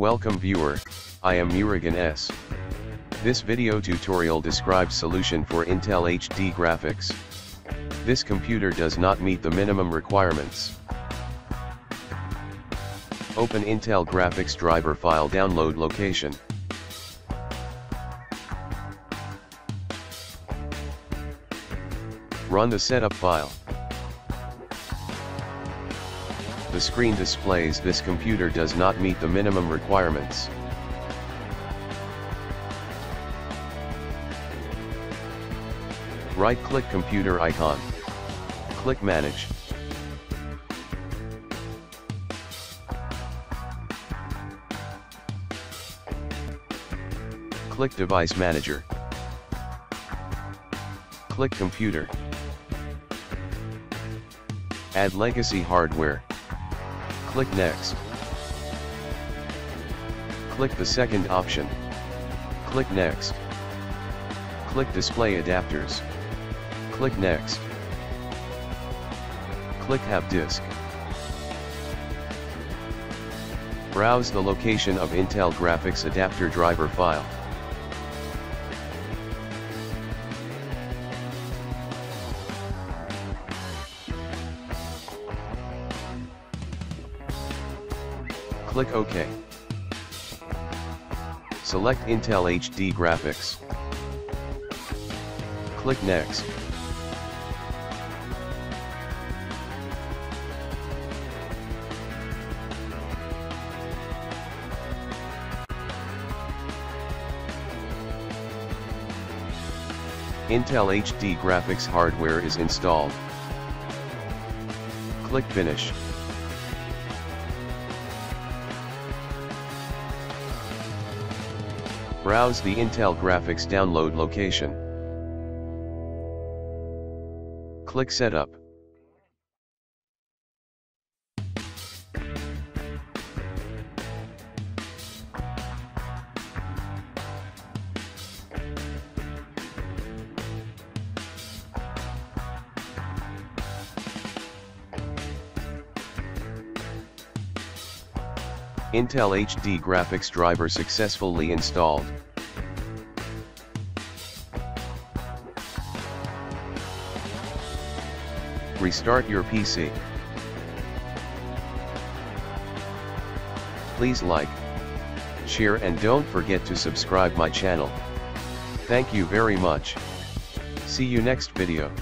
Welcome viewer, I am Murugan S. This video tutorial describes solution for Intel HD graphics. This computer does not meet the minimum requirements. Open Intel graphics driver file download location. Run the setup file. The screen displays this computer does not meet the minimum requirements. Right-click computer icon. Click Manage. Click Device Manager. Click Computer. Add legacy hardware. Click Next. Click the second option. Click Next. Click Display Adapters. Click Next. Click Have Disk. Browse the location of Intel Graphics Adapter driver file. Click OK. Select Intel HD Graphics. Click Next. Intel HD graphics hardware is installed. Click Finish. Browse the Intel graphics download location. Click Setup. Intel HD graphics driver successfully installed. Restart your PC. Please like, share and don't forget to subscribe my channel. Thank you very much. See you next video.